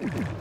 you